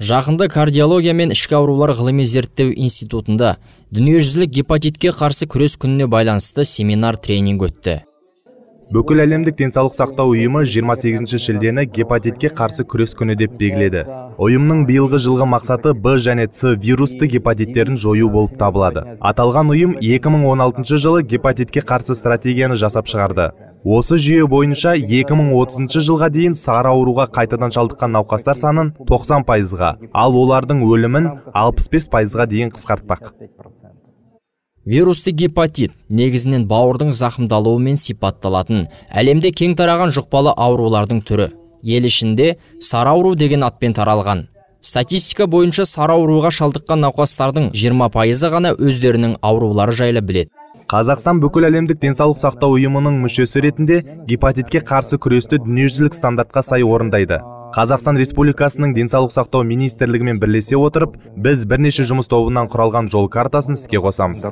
жақында кардиология мен ішкі аурулар ғылыми зерттеу институтында дүниежүзілік гепатитке қарсы күрес күніне байланысты семинар тренинг өтті. Бүкіл әлемдік денсаулық сақтау ұйымы 28 шілдені гепатитке қарсы күрес күні деп белгіледі. Ұйымның биылғы жылғы мақсаты б және с вирусты гепатиттерін жою болып табылады. Аталған ұйым 2016 жылы гепатитке қарсы стратегияны жасап шығарды. Осы жүйе бойынша 2030 жылға дейін сары ауруға қайтадан шалдыққан науқастар санын 90 пайызға ал олардың өлімін 65 пайызға дейін қысқартпақ. Вирусты гепатит негізінен бауырдың зақымдалуымен сипатталатын әлемде кең тараған жұқпалы аурулардың түрі. Ел ішінде сары ауру деген атпен таралған. Статистика бойынша сары ауруға шалдыққан науқастардың 20 пайызы ғана өздерінің аурулары жайлы білет. қазақстан бүкіл әлемдік денсаулық сақтау ұйымының мүшесі ретінде гепатитке қарсы күресті дүниежүзілік стандартқа сай орындайды. Қазақстан республикасының денсаулық сақтау министрлігімен бірлесе отырып біз бірнеше жұмыс тобынан құралған жол картасын іске қосамыз.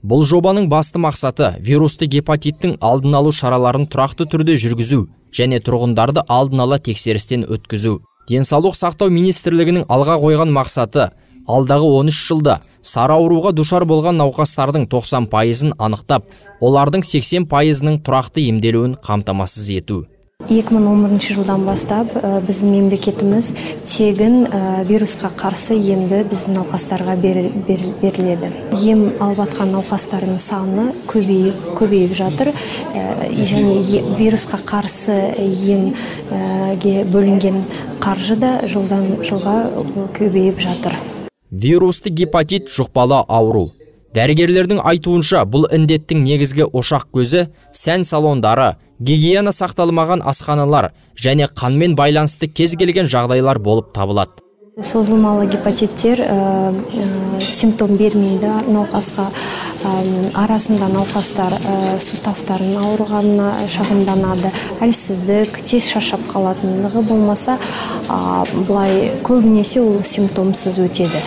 Бұл жобаның басты мақсаты вирусты гепатиттің алдын алу шараларын тұрақты түрде жүргізу және тұрғындарды алдын ала тексерістен өткізу. Денсаулық сақтау министрлігінің алға қойған мақсаты алдағы 13 жылда сары ауруға душар болған науқастардың 90 пайызын анықтап олардың 80 пайызының тұрақты емделуін қамтамасыз ету. 2011 жылдан бастап біздің мемлекетіміз тегін вирусқа қарсы емді біздің науқастарға беріледі. Ем алып жатқан науқастардың саны көбейіп көбейіп жатыр. Және вирусқа қарсы емге бөлінген қаржы да жылдан жылға көбейіп жатыр. Вирусты гепатит жұқпалы ауру. Дәрігерлердің айтуынша бұл індеттің негізгі ошақ көзі сән салондары гигиена сақталмаған асханалар және қанмен байланысты кез келген жағдайлар болып табылады. Созылмалы гепатиттер ә, ә, симптом бермейді науқасқа ә, арасында науқастар суставтарының ауырғанына шағымданады. Әлсіздік тез шаршап қалатындығы болмаса былай көбінесе ол симптомсыз өтеді.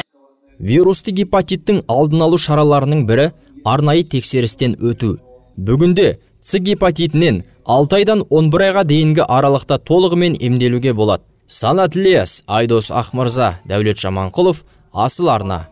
Вирусты гепатиттің алдын алу шараларының бірі арнайы тексерістен өту. Бүгінде с гепатитінен 6 айдан 11 айға дейінгі аралықта толығымен емделуге болады. Санат ілияс айдос ақмырза дәулет жаманқұлов асыл арна.